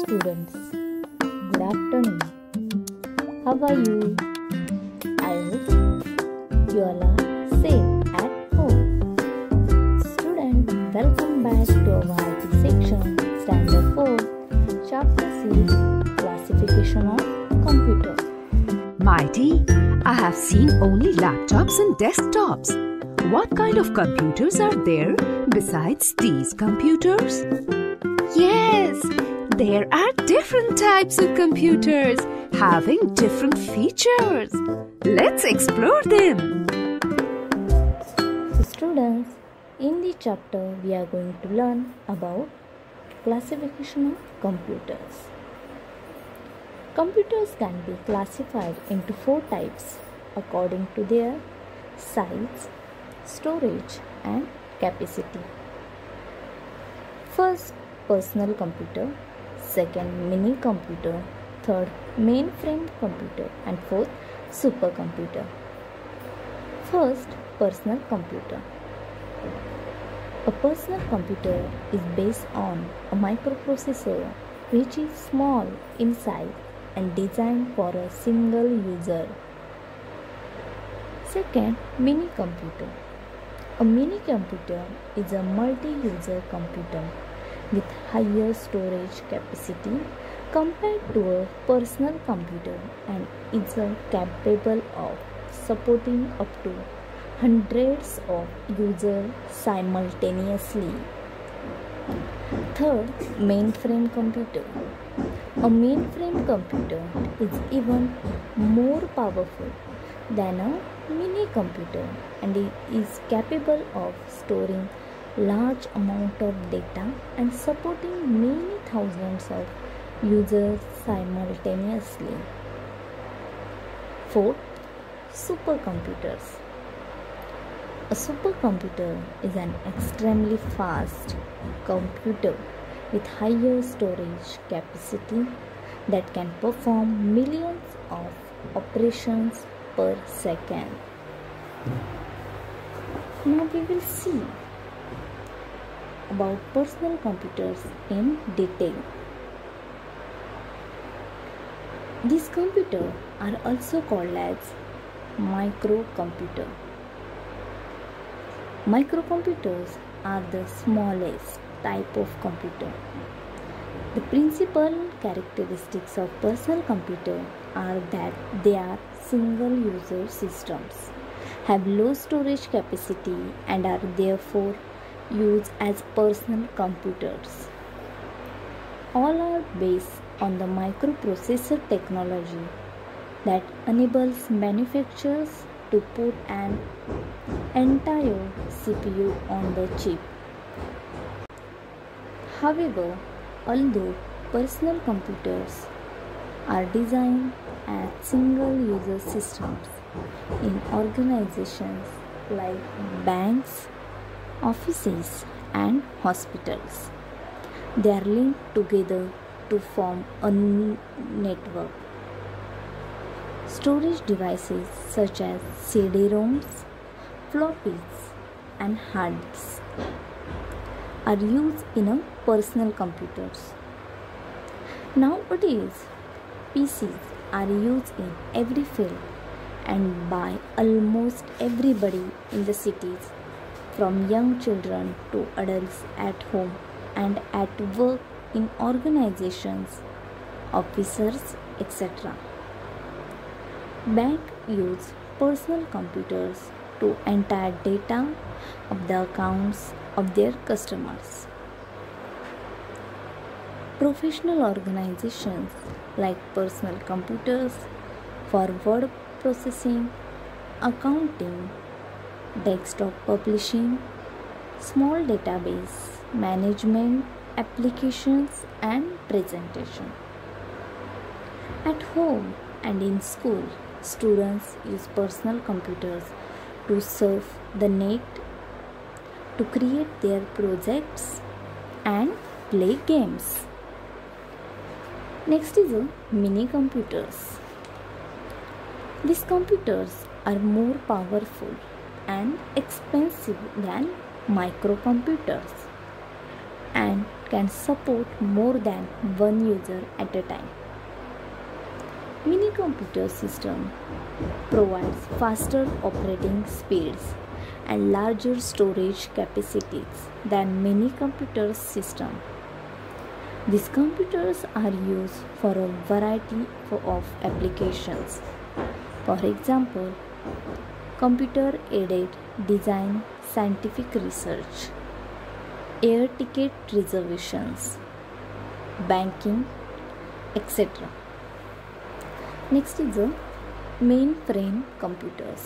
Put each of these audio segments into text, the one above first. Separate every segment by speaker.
Speaker 1: students. Good afternoon. How are you? I hope you all are safe at home. Student, welcome back to our IT section, Standard 4, Chapter 6, Classification of Computer.
Speaker 2: Mighty, I have seen only laptops and desktops. What kind of computers are there besides these computers? Yes, there are different types of computers having different features. Let's explore them.
Speaker 1: Students, in this chapter we are going to learn about classification of computers. Computers can be classified into four types according to their size, storage and capacity. First, personal computer, second, mini computer, third, mainframe computer, and fourth, supercomputer. First, personal computer. A personal computer is based on a microprocessor which is small in size and designed for a single user. Second, mini computer. A mini computer is a multi user computer with higher storage capacity compared to a personal computer and is capable of supporting up to hundreds of users simultaneously. Third, mainframe computer. A mainframe computer is even more powerful than a mini computer and it is capable of storing large amount of data and supporting many thousands of users simultaneously. 4. supercomputers. A supercomputer is an extremely fast computer with higher storage capacity that can perform millions of operations per second. Now we will see about personal computers in detail. These computers are also called as microcomputer. Microcomputers are the smallest type of computer. The principal characteristics of personal computer are that they are single user systems, have low storage capacity and are therefore used as personal computers. All are based on the microprocessor technology that enables manufacturers to put an entire CPU on the chip. However, although personal computers are designed as single user systems in organizations like banks, offices, and hospitals. They are linked together to form a network. Storage devices such as CD-ROMs, floppies, and hard disks are used in a personal computers. Nowadays, PCs are used in every field and by almost everybody in the cities, from young children to adults at home and at work in organizations, officers, etc. Bank use personal computers to enter data of the accounts of their customers. Professional organizations like personal computers for word processing, accounting, desktop publishing, small database management applications and presentation. At home and in school, students use personal computers to surf the net, to create their projects and play games. Next is a mini computers. These computers are more powerful and expensive than microcomputers and can support more than one user at a time. Mini computer system provides faster operating speeds and larger storage capacities than many computer system. These computers are used for a variety of applications. For example, computer aided design, scientific research, air ticket reservations, banking, etc. Next is the mainframe computers.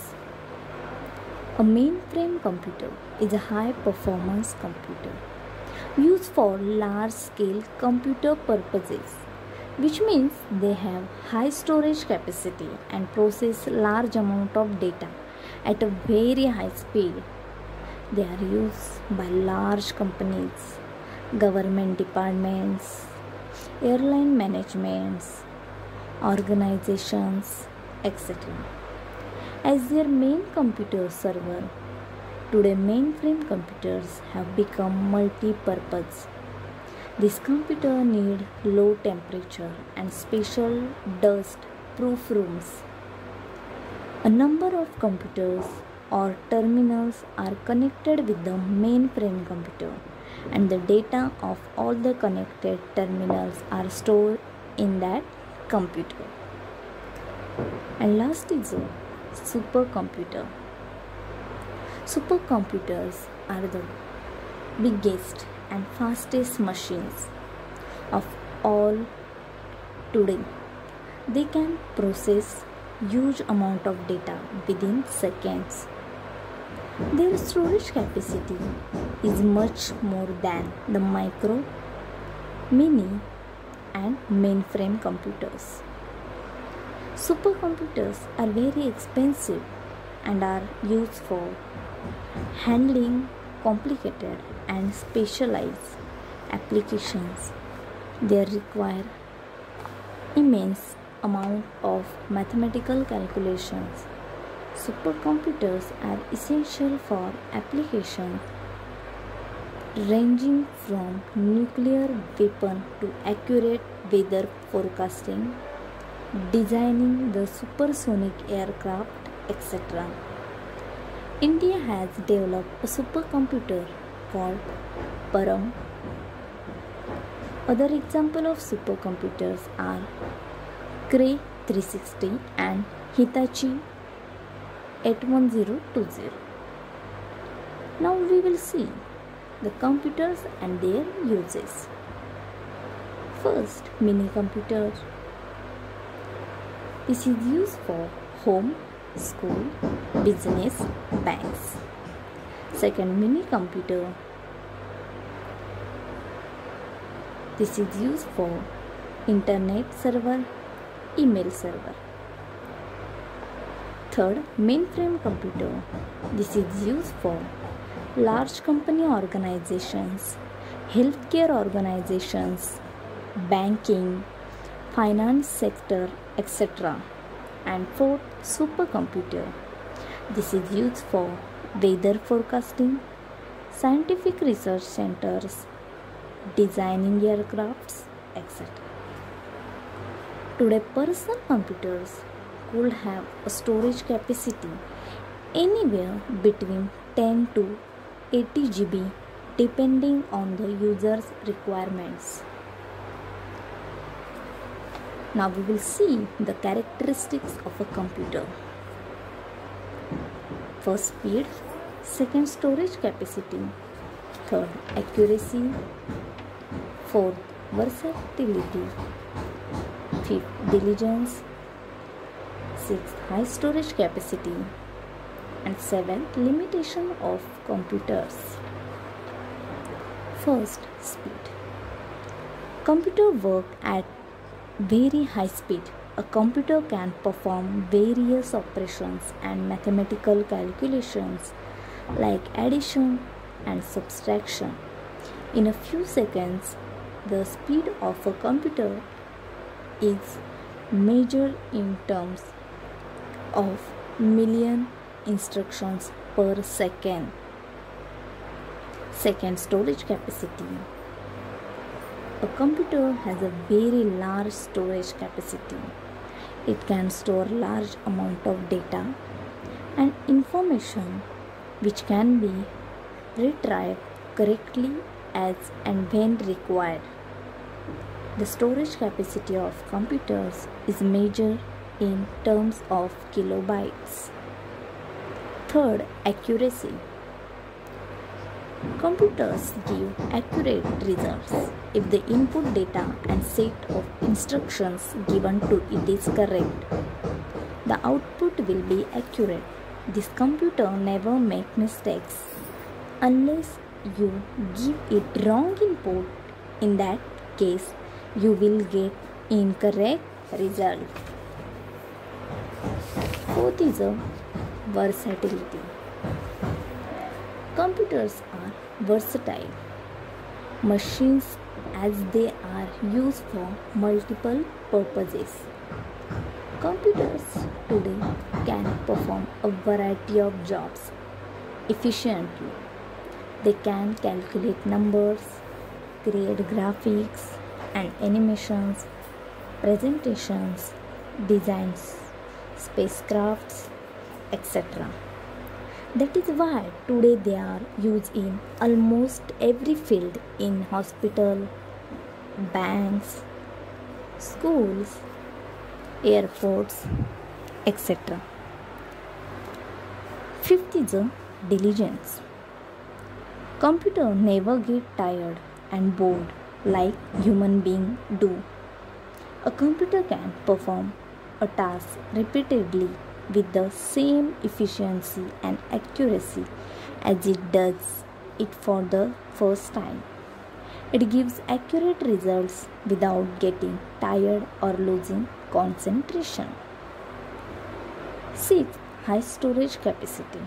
Speaker 1: A mainframe computer is a high performance computer used for large scale computer purposes which means they have high storage capacity and process large amount of data at a very high speed they are used by large companies government departments airline managements organizations etc as their main computer server Today, mainframe computers have become multi-purpose. This computer need low temperature and special dust-proof rooms. A number of computers or terminals are connected with the mainframe computer and the data of all the connected terminals are stored in that computer. And last is a supercomputer. Supercomputers are the biggest and fastest machines of all today. They can process huge amount of data within seconds. Their storage capacity is much more than the micro, mini and mainframe computers. Supercomputers are very expensive and are used for handling complicated and specialized applications they require immense amount of mathematical calculations supercomputers are essential for applications ranging from nuclear weapon to accurate weather forecasting designing the supersonic aircraft etc India has developed a supercomputer called Param. Other examples of supercomputers are Cray 360 and Hitachi 81020. Now we will see the computers and their uses. First, mini computer. This is used for home school, business, banks. Second, mini computer. This is used for internet server, email server. Third, mainframe computer. This is used for large company organizations, healthcare organizations, banking, finance sector, etc and fourth supercomputer. This is used for weather forecasting, scientific research centers, designing aircrafts, etc. Today personal computers could have a storage capacity anywhere between 10 to 80 GB depending on the user's requirements. Now we will see the characteristics of a computer. First speed, second storage capacity, third accuracy, fourth versatility, fifth diligence, sixth high storage capacity, and seventh limitation of computers. First speed. Computer work at very high speed, a computer can perform various operations and mathematical calculations like addition and subtraction. In a few seconds, the speed of a computer is measured in terms of million instructions per second. Second, storage capacity. A computer has a very large storage capacity. It can store large amount of data and information which can be retrieved correctly as and when required. The storage capacity of computers is measured in terms of kilobytes. Third, accuracy. Computers give accurate results if the input data and set of instructions given to it is correct. The output will be accurate. This computer never make mistakes unless you give it wrong input. In that case, you will get incorrect result. Fourth is a versatility. Computers are versatile machines as they are used for multiple purposes. Computers today can perform a variety of jobs efficiently. They can calculate numbers, create graphics and animations, presentations, designs, spacecrafts, etc. That is why today they are used in almost every field in hospital, banks, schools, airports, etc. Fifth is diligence. Computer never get tired and bored like human being do. A computer can perform a task repeatedly with the same efficiency and accuracy as it does it for the first time. It gives accurate results without getting tired or losing concentration. 6. High storage capacity.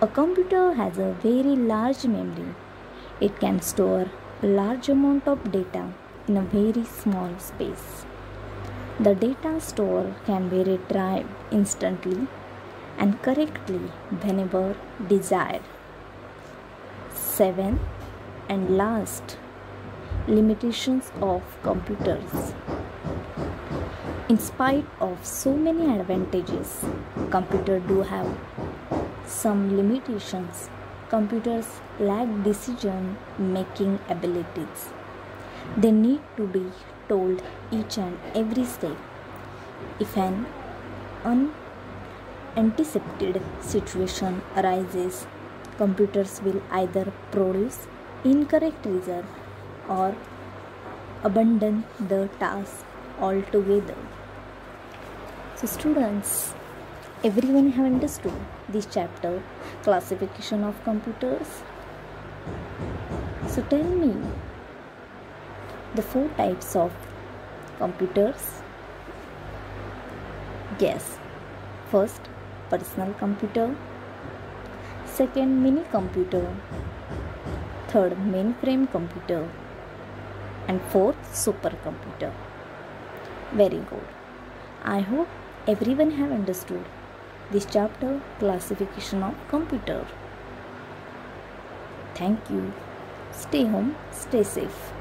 Speaker 1: A computer has a very large memory. It can store large amount of data in a very small space. The data store can be retrieved instantly and correctly whenever desired. 7. And last, limitations of computers. In spite of so many advantages, computers do have some limitations. Computers lack decision making abilities. They need to be told each and every step. If an unanticipated situation arises, computers will either produce incorrect result or abandon the task altogether. So students, everyone have understood this chapter classification of computers. So tell me the four types of computers? Yes first personal computer. Second mini computer. Third mainframe computer. And fourth supercomputer very good. I hope everyone have understood this chapter classification of computer. Thank you. Stay home stay safe